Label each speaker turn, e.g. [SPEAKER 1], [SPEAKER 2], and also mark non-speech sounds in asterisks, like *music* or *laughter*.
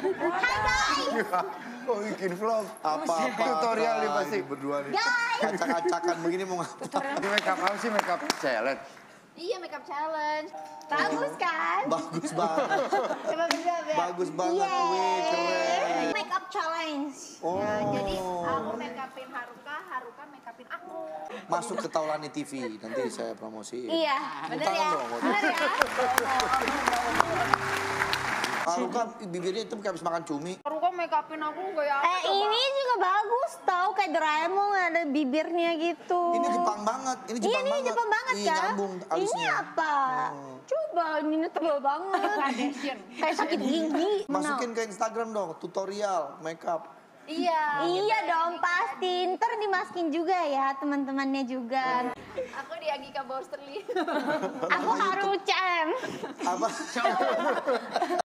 [SPEAKER 1] Hai guys.
[SPEAKER 2] Kok bikin vlog?
[SPEAKER 3] Apa-apa.
[SPEAKER 2] Tutorial nih
[SPEAKER 3] Nah,
[SPEAKER 2] pasti.
[SPEAKER 3] Berdua nih.
[SPEAKER 1] Guys.
[SPEAKER 3] Acak-acakan begini mau ngapa?
[SPEAKER 2] Ini makeup apa sih makeup challenge?
[SPEAKER 1] Iya makeup challenge. Bagus kan?
[SPEAKER 3] Bagus banget.
[SPEAKER 1] Coba bisa ya.
[SPEAKER 3] Bagus banget, wih, keren.
[SPEAKER 1] Makeup challenge.
[SPEAKER 3] Oh.
[SPEAKER 1] Ya, jadi aku makeupin Haruka, Haruka makeupin aku.
[SPEAKER 3] Masuk ke Taulani TV, nanti saya promosi.
[SPEAKER 1] Iya,
[SPEAKER 3] tangan
[SPEAKER 1] ya?
[SPEAKER 3] dong.
[SPEAKER 1] Bener ya? *laughs*
[SPEAKER 3] Kan bibirnya itu kayak habis makan cumi.
[SPEAKER 1] Haruka makeupin aku kayak apa
[SPEAKER 4] Eh
[SPEAKER 1] coba?
[SPEAKER 4] ini juga bagus tau kayak Doraemon ada bibirnya gitu.
[SPEAKER 3] Ini Jepang banget, ini
[SPEAKER 4] Iya
[SPEAKER 3] Jepang
[SPEAKER 4] ini
[SPEAKER 3] banget.
[SPEAKER 4] Jepang banget
[SPEAKER 3] Iya,
[SPEAKER 4] kan?
[SPEAKER 3] nyambung
[SPEAKER 4] Ini apa?
[SPEAKER 3] Oh.
[SPEAKER 4] Coba ini tebal banget. Kayak sakit gigi.
[SPEAKER 3] Masukin ke Instagram dong, tutorial makeup.
[SPEAKER 1] Iya.
[SPEAKER 4] Iya dong pasti. Ntar dimasukin juga ya teman-temannya juga.
[SPEAKER 1] Aku di Agika Bosterly.
[SPEAKER 4] Aku Haruchan.
[SPEAKER 3] Apa?